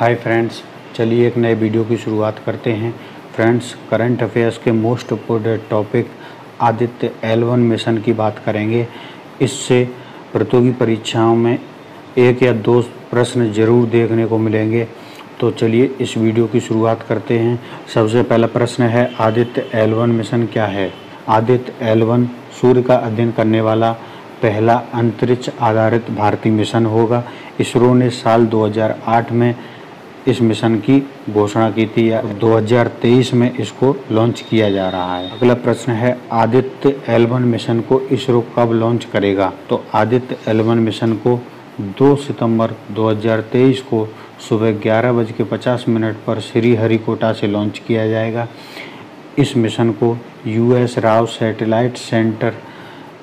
Hi friends चलिए एक नए वीडियो की शुरुआत करते हैं। फ्रेंड्स करंट अफेयर्स के most important topic Aditya L one mission की बात करेंगे। इससे प्रतियोगी परीक्षाओं में एक या दो प्रश्न ज़रूर देखने को मिलेंगे। तो चलिए इस वीडियो की शुरुआत करते हैं। सबसे पहला प्रश्न है, आदित्य एलवन मिशन क्या है? आदित्य एलवन सूर्य का अध्ययन करने वाला पहला अंतरिक्ष आधारित भारतीय मिशन होगा। इसरो ने साल 2008 में इस मिशन की घोषणा की थी। या 2023 में इसको लॉन्च किया जा रहा है। अगला प्रश्न है, आदित्य एल वन मिशन को इसरो कब लॉन्च करेगा? तो आदित्य एल वन मिशन को 2 सितंबर 2023 को सुबह ग्यारह बज के पचास मिनट पर श्री हरिकोटा से लॉन्च किया जाएगा। इस मिशन को UR Rao satellite centre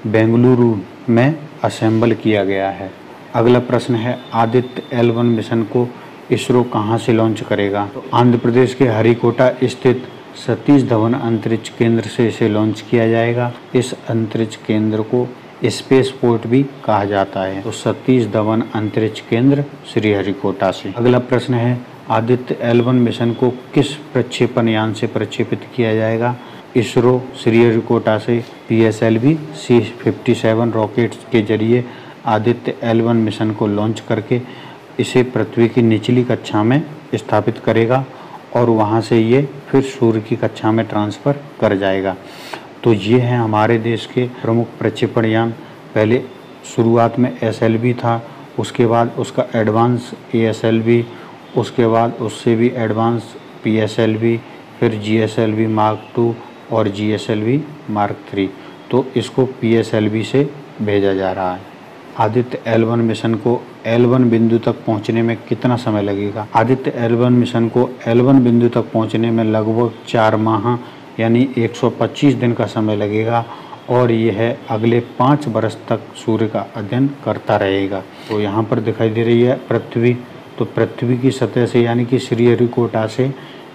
Bengaluru में असेंबल किया गया है। अगला प्रश्न है, आदित्य एल वन मिशन को इसरो कहाँ से लॉन्च करेगा? तो आंध्र प्रदेश के हरिकोटा स्थित सतीश धवन अंतरिक्ष केंद्र से इसे लॉन्च किया जाएगा। इस अंतरिक्ष केंद्र को स्पेस पोर्ट भी कहा जाता है। तो सतीश धवन अंतरिक्ष केंद्र श्रीहरिकोटा से। अगला प्रश्न है, आदित्य एलवन मिशन को किस प्रक्षेपण यान से प्रक्षेपित किया जाएगा? इसरो श्रीहरिकोटा से P S L V C fifty seven rocket के ज़रिए आदित्य एलवन मिशन को लॉन्च करके इसे पृथ्वी की निचली कक्षा में स्थापित करेगा और वहाँ से ये फिर सूर्य की कक्षा में ट्रांसफ़र कर जाएगा। तो ये हैं हमारे देश के प्रमुख प्रक्षेपण यान। पहले शुरुआत में एस था, उसके बाद उसका एडवांस ए उसके बाद उससे भी एडवांस पी फिर जी मार्क टू और जी मार्क थ्री तो इसको पी से भेजा जा रहा है। आदित्य एल वन मिशन को एल बिंदु तक पहुँचने में कितना समय लगेगा? आदित्य एल वन मिशन को एल वन बिंदु तक पहुँचने में लगभग चार माह, यानी 125 दिन का समय लगेगा और यह अगले पाँच वर्ष तक सूर्य का अध्ययन करता रहेगा। तो यहाँ पर दिखाई दे रही है पृथ्वी। तो पृथ्वी की सतह से, यानी कि श्रीहरिकोटा से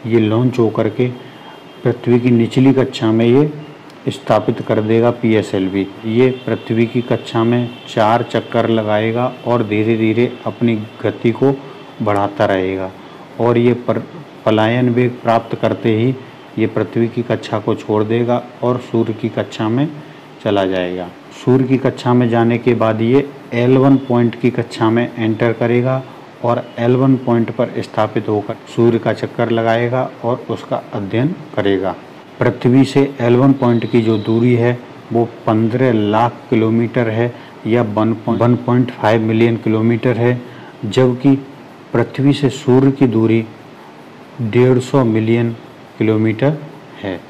ये लॉन्च होकर के पृथ्वी की निचली कक्षा में ये स्थापित कर देगा पीएसएलवी ये पृथ्वी की कक्षा में चार चक्कर लगाएगा और धीरे धीरे अपनी गति को बढ़ाता रहेगा। और ये पर, पलायन वेग प्राप्त करते ही ये पृथ्वी की कक्षा को छोड़ देगा और सूर्य की कक्षा में चला जाएगा। सूर्य की कक्षा में जाने के बाद ये L1 पॉइंट की कक्षा में एंटर करेगा और L1 पॉइंट पर स्थापित होकर सूर्य का चक्कर लगाएगा और उसका अध्ययन करेगा। पृथ्वी से एलवन पॉइंट की जो दूरी है, वो 15 लाख किलोमीटर है या 1.5 मिलियन किलोमीटर है, जबकि पृथ्वी से सूर्य की दूरी 150 मिलियन किलोमीटर है।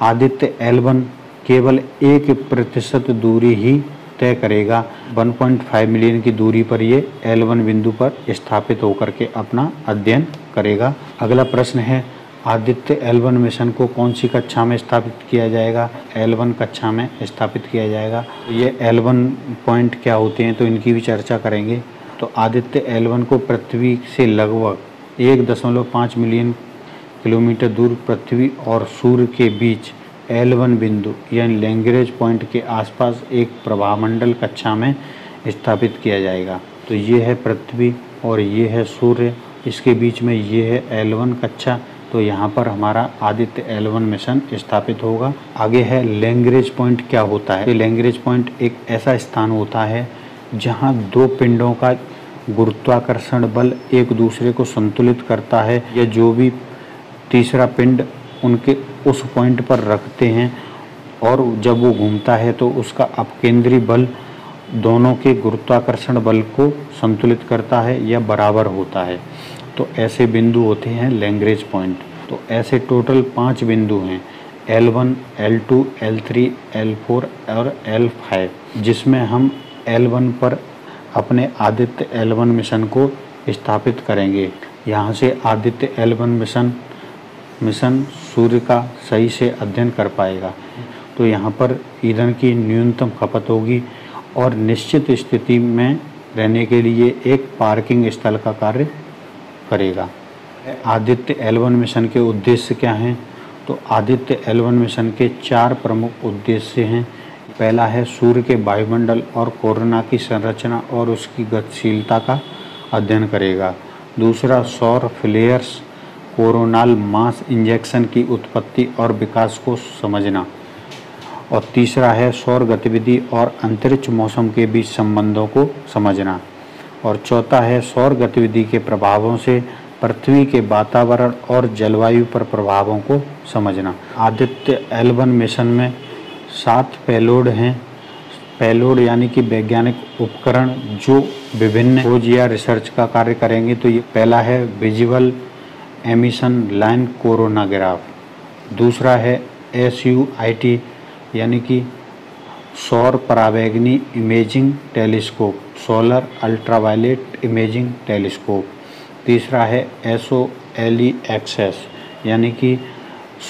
आदित्य एलवन केवल एक प्रतिशत दूरी ही तय करेगा। 1.5 मिलियन की दूरी पर ये एलवन बिंदु पर स्थापित होकर के अपना अध्ययन करेगा। अगला प्रश्न है आदित्य L1 मिशन को कौन सी कक्षा में स्थापित किया जाएगा? एलवन कक्षा में स्थापित किया जाएगा। ये एलवन पॉइंट क्या होते हैं? तो इनकी भी चर्चा करेंगे। तो आदित्य एलवन को पृथ्वी से लगभग एक दशमलव पाँच मिलियन किलोमीटर दूर पृथ्वी और सूर्य के बीच एलवन बिंदु, यानी लैंग्रेज पॉइंट के आसपास एक प्रभामंडल कक्षा में स्थापित किया जाएगा। तो ये है पृथ्वी और ये है सूर्य। इसके बीच में ये है एलवन कक्षा। तो यहाँ पर हमारा आदित्य L1 मिशन स्थापित होगा। आगे है लैंग्रेज पॉइंट क्या होता है? तो लैंग्रेज पॉइंट एक ऐसा स्थान होता है जहाँ दो पिंडों का गुरुत्वाकर्षण बल एक दूसरे को संतुलित करता है या जो भी तीसरा पिंड उनके उस पॉइंट पर रखते हैं और जब वो घूमता है तो उसका अपकेंद्री बल दोनों के गुरुत्वाकर्षण बल को संतुलित करता है या बराबर होता है। तो ऐसे बिंदु होते हैं लैंग्रेज पॉइंट तो ऐसे टोटल पाँच बिंदु हैं L1, L2, L3, L4 और L5 जिसमें हम L1 पर अपने आदित्य L1 मिशन को स्थापित करेंगे। यहाँ से आदित्य L1 मिशन मिशन सूर्य का सही से अध्ययन कर पाएगा। तो यहाँ पर ईंधन की न्यूनतम खपत होगी और निश्चित स्थिति में रहने के लिए एक पार्किंग स्थल का कार्य करेगा। आदित्य एलवन मिशन के उद्देश्य क्या हैं? तो आदित्य एलवन मिशन के चार प्रमुख उद्देश्य हैं। पहला है सूर्य के वायुमंडल और कोरोना की संरचना और उसकी गतिशीलता का अध्ययन करेगा। दूसरा, सौर फ्लेयर्स कोरोनाल मास इंजेक्शन की उत्पत्ति और विकास को समझना। और तीसरा है सौर गतिविधि और अंतरिक्ष मौसम के बीच संबंधों को समझना। और चौथा है सौर गतिविधि के प्रभावों से पृथ्वी के वातावरण और जलवायु पर प्रभावों को समझना। आदित्य एल मिशन में सात पेलोड हैं। पेलोड यानी कि वैज्ञानिक उपकरण जो विभिन्न खोज या रिसर्च का कार्य करेंगे। तो ये पहला है विजुअल एमिशन लाइन कोरोनाग्राफ। दूसरा है एस यू आई टी यानी कि सौर परावैगनी imaging telescope, solar ultraviolet imaging telescope. तीसरा है S O L E X S यानी कि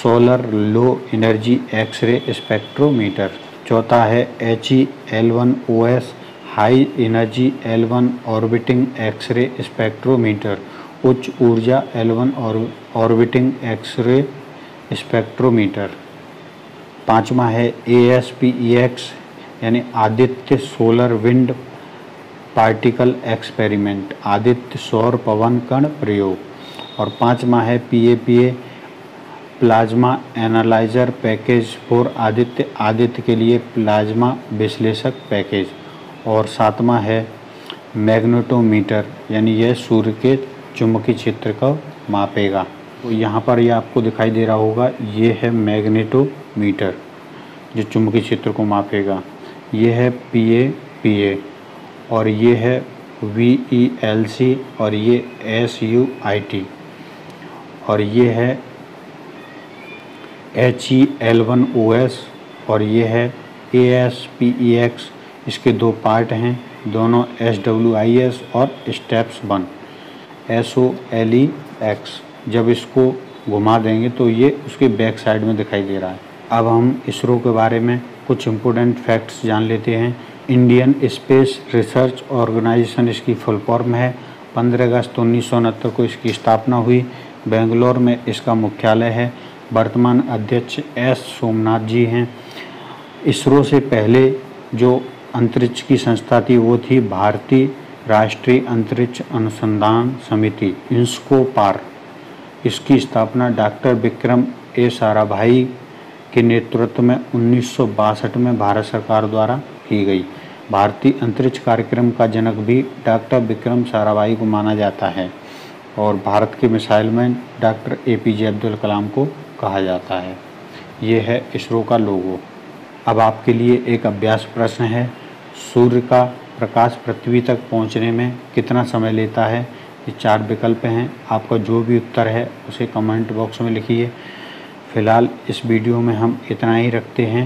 solar low energy X-ray spectrometer चौथा है H E L one O S high energy L one orbiting X-ray spectrometer उच्च ऊर्जा L one orbiting X-ray spectrometer पाँचवा है A S P E X यानी Aditya solar wind particle experiment, Aditya सौर पवन कण प्रयोग, और पाँचवा है P A P A plasma analyser package for Aditya Aditya के लिए प्लाज्मा विश्लेषक पैकेज, और सातवां है मैग्नेटोमीटर, यानी यह सूर्य के चुंबकीय क्षेत्र को मापेगा। तो यहाँ पर यह आपको दिखाई दे रहा होगा, ये है मैग्नेटोमीटर जो चुंबकीय क्षेत्र को मापेगा। ये है पी ए पी ए और ये है वी ई एल सी और ये एस यू आई टी और ये है H E L one O S और ये है A S P E X इसके दो पार्ट हैं, दोनों एस डब्ल्यू आई एस और STEPS one S O L E X जब इसको घुमा देंगे तो ये उसके बैक साइड में दिखाई दे रहा है। अब हम इसरो के बारे में कुछ इम्पोर्टेंट फैक्ट्स जान लेते हैं। इंडियन स्पेस रिसर्च ऑर्गेनाइजेशन इसकी फुल फॉर्म है। 15 अगस्त उन्नीस सौ उनहत्तर को इसकी स्थापना हुई। बेंगलोर में इसका मुख्यालय है। वर्तमान अध्यक्ष एस सोमनाथ जी हैं। इसरो से पहले जो अंतरिक्ष की संस्था थी, वो थी भारतीय राष्ट्रीय अंतरिक्ष अनुसंधान समिति इंस्को पार। इसकी स्थापना डॉक्टर विक्रम ए साराभाई के नेतृत्व में उन्नीस सौ बासठ में भारत सरकार द्वारा की गई। भारतीय अंतरिक्ष कार्यक्रम का जनक भी डॉक्टर विक्रम साराभाई को माना जाता है और भारत के missile man doctor A P J Abdul Kalam को कहा जाता है। ये है इसरो का लोगो। अब आपके लिए एक अभ्यास प्रश्न है, सूर्य का प्रकाश पृथ्वी तक पहुँचने में कितना समय लेता है? ये चार विकल्प हैं। आपका जो भी उत्तर है, उसे कमेंट बॉक्स में लिखिए। फ़िलहाल इस वीडियो में हम इतना ही रखते हैं।